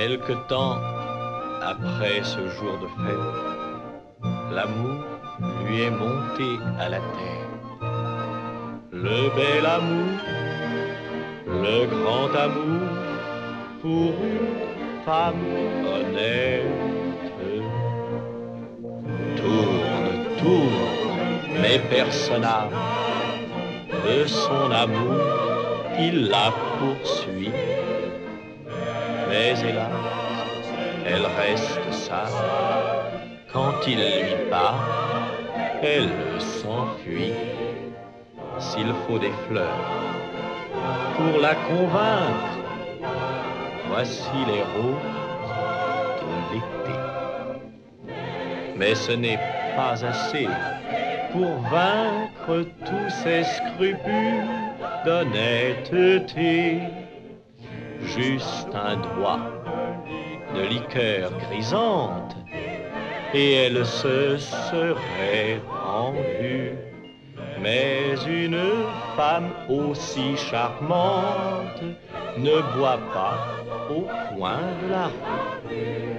Quelque temps après ce jour de fête, l'amour lui est monté à la tête. Le bel amour, le grand amour pour une femme honnête. Tourne, tourne, mes personnages de son amour, il la poursuit. Mais hélas, elle reste sage. Quand il lui parle, elle s'enfuit. S'il faut des fleurs pour la convaincre, voici les roses de l'été. Mais ce n'est pas assez pour vaincre tous ces scrupules d'honnêteté. Juste un doigt de liqueur grisante et elle se serait rendue. Mais une femme aussi charmante ne boit pas au coin de la rue.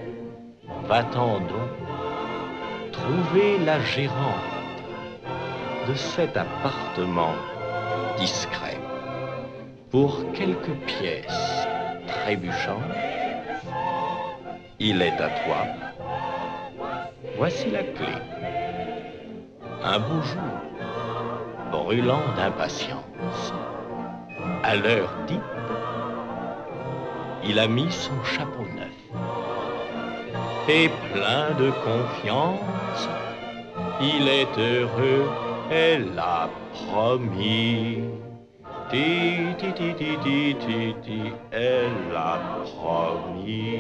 Va-t'en donc trouver la gérante de cet appartement discret pour quelques pièces trébuchantes. Il est à toi. Voici la clé. Un beau jour, brûlant d'impatience, à l'heure dite, il a mis son chapeau neuf. Et plein de confiance, il est heureux, elle l'a promis. Ti, ti, ti, ti, ti, ti, ti, elle l'a promis.